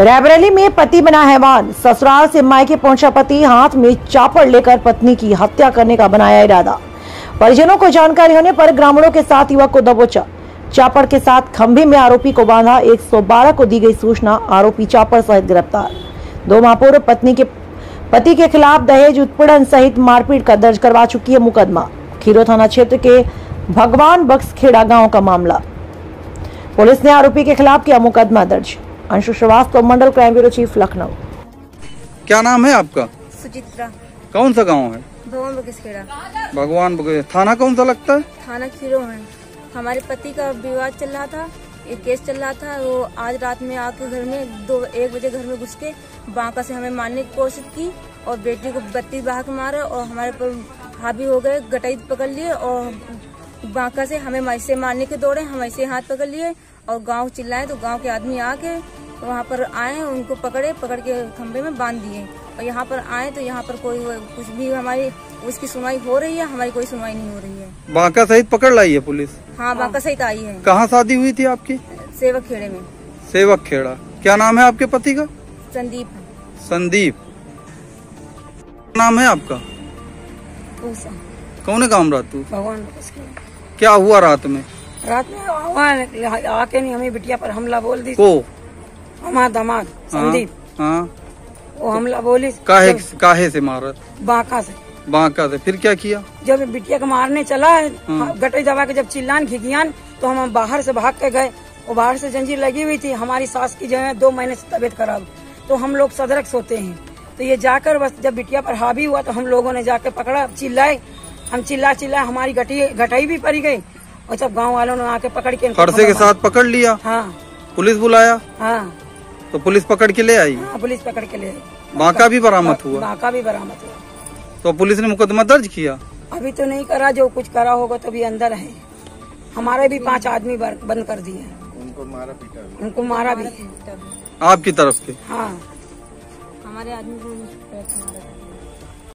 रायबरेली में पति बना हैवान। ससुराल से मायके पहुँचा पति, हाथ में चापड़ लेकर पत्नी की हत्या करने का बनाया इरादा। परिजनों को जानकारी होने पर ग्रामीणों के साथ युवक को दबोचा। चापड़ के साथ खंभे में आरोपी को बांधा 112 को दी गई सूचना, आरोपी चापड़ सहित गिरफ़्तार। दो माह पत्नी के पति के खिलाफ दहेज उत्पीड़न सहित मारपीट का दर्ज करवा चुकी है मुकदमा। खीरो थाना क्षेत्र के भगवान बख्श खेड़ा गाँव का मामला। पुलिस ने आरोपी के खिलाफ किया मुकदमा दर्ज। अंशु श्रीवास्तव मंडल क्राइम ब्यूरो चीफ लखनऊ। क्या नाम है आपका? सुचित्रा। कौन सा गाँव है? भवन बकिसखेड़ा भगवान बगे- थाना कौन सा लगता है? थाना खीरो है। हमारे पति का विवाद चल रहा था एक केस चल रहा था वो आज रात में आके घर में दो एक बजे घर में घुस के बांका से हमें मारने की कोशिश की और बेटी को बत्ती बहा के मारे और हमारे पर हावी हो गए गटाई पकड़ लिए और बांका से हमें ऐसे मारने के दौड़े हम ऐसे हाथ पकड़ लिए और गाँव चिल्लाए तो गाँव के आदमी आके वहाँ पर आए उनको पकड़े पकड़ के खंभे में बाँध दिए। और यहाँ पर आए तो यहाँ पर कोई कुछ भी हमारी उसकी सुनवाई हो रही है हमारी कोई सुनवाई नहीं हो रही है। बांका सहित पकड़ लाई है पुलिस? हाँ बांका सहित आई है। कहाँ शादी हुई थी आपकी? सेवक खेड़े में। सेवक खेड़ा। क्या नाम है आपके पति का? संदीप। संदीप। नाम है आपका? कौन है काम रात तू भगवान। क्या हुआ रात में? रात में आके नहीं हमें बिटिया पर हमला बोल दी। को? हमारा दामाद हाँ, संदीप। हाँ। वो हमला बोली। काहे काहे से मारा? बांका से। बांका से। फिर क्या किया? जब बिटिया को मारने चला गटे दबा के जब चिल्लान खिगियान तो हम बाहर से भाग के गए। वो बाहर से जंजीर लगी हुई थी। हमारी सास की जो है दो महीने से तबीयत खराब। तो हम लोग सदरक सोते हैं। तो ये जाकर बस जब बिटिया पर हावी हुआ तो हम लोगों ने जाकर पकड़ा चिल्लाए। हम चिल्ला चिल्ला हमारी गटी गटाई भी पड़ी गई और जब गाँव वालों ने आके पकड़ के फरसे के साथ पकड़ लिया? हाँ। पुलिस बुलाया? हाँ। तो पुलिस पकड़ के ले आई? हाँ पुलिस पकड़ के ले आई। बांका भी बरामद हुआ? बांका भी बरामद हुआ। तो पुलिस ने मुकदमा दर्ज किया? अभी तो नहीं करा जो कुछ करा होगा तो भी अंदर है। हमारे भी पाँच आदमी बंद कर दिए। उनको मारा पीटा उनको मारा भी। आपकी तरफ़ के हाँ। हमारे आदमी को